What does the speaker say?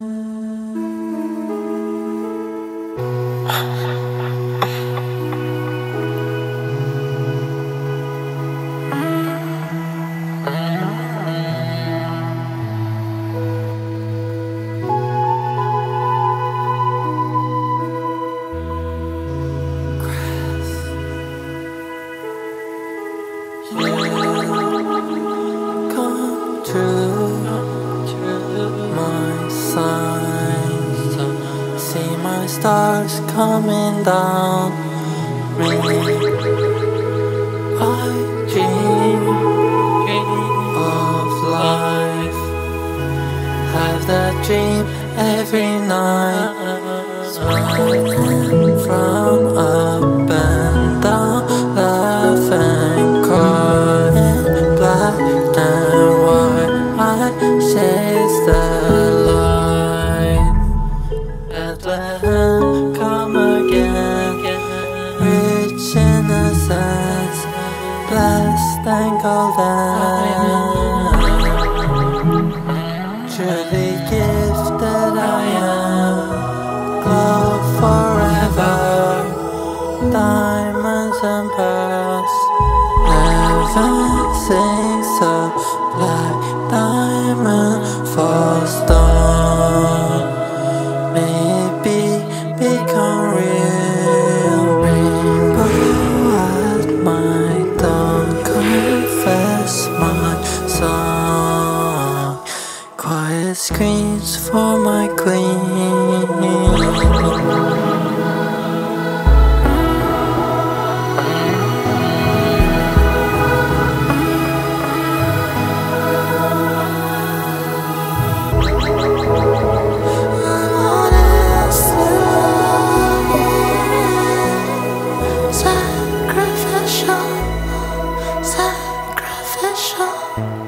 Come my stars coming down. Really, I dream of life. Have that dream every night. Smiling golden. Truly gifted I am, glow forever, diamonds and pearls. Heaven screams for my queen. sacrificial, sacrificial.